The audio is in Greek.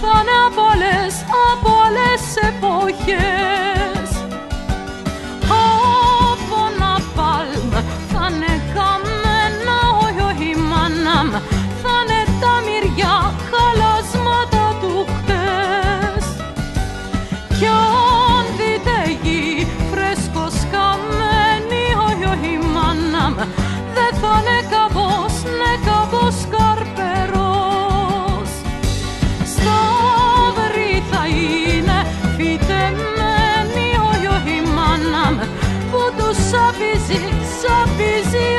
θα είναι από όλες, από όλες εποχές busy, so busy.